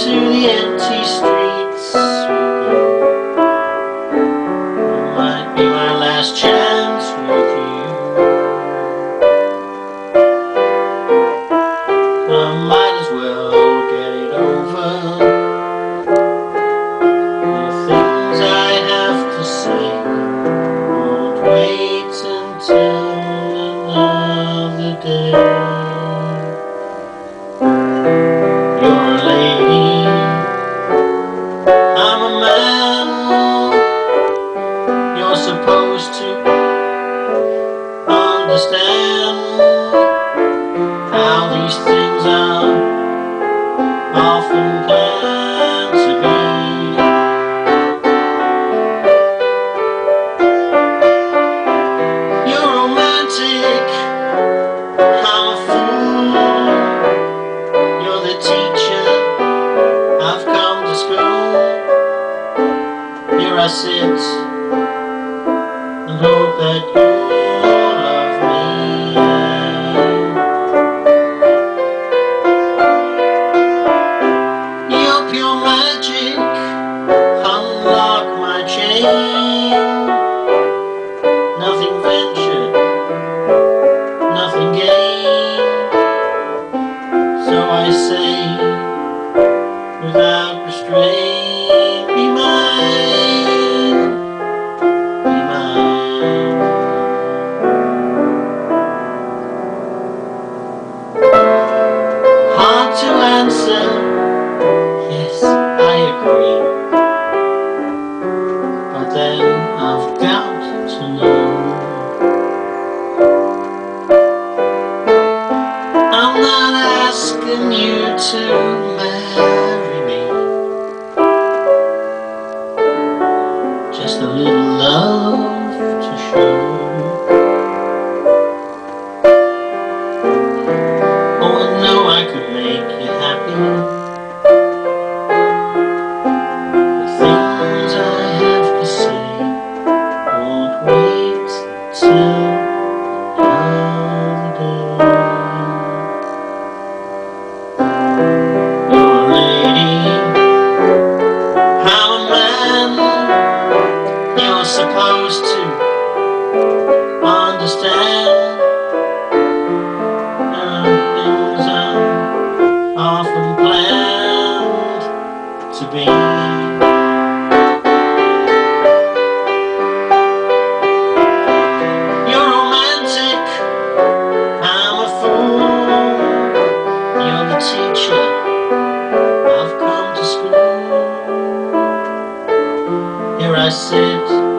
To the empty streets might be my last chance with you. I might as well get it over. The things I have to say won't wait until another day. Understand how these things are often planned to be. You're romantic, I'm a fool. You're the teacher, I've come to school. Here I sit and hope that you'll Nothing ventured, nothing gained. So I say, without restraint, be mine, be mine. Hard to answer, I sit